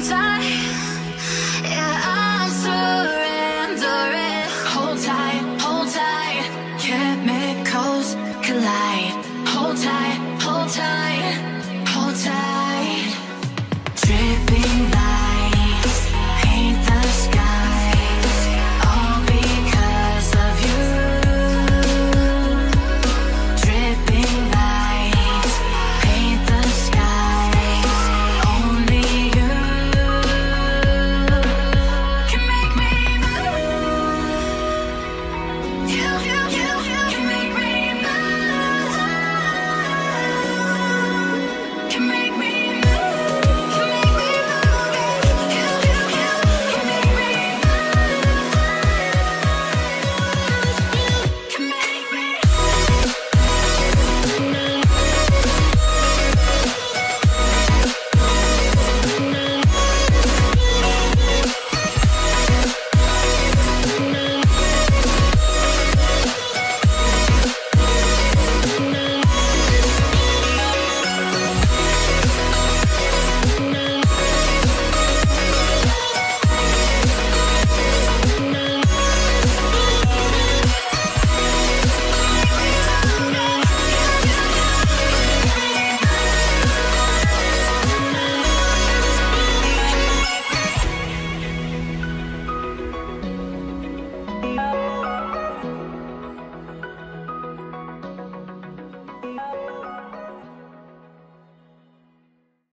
Time.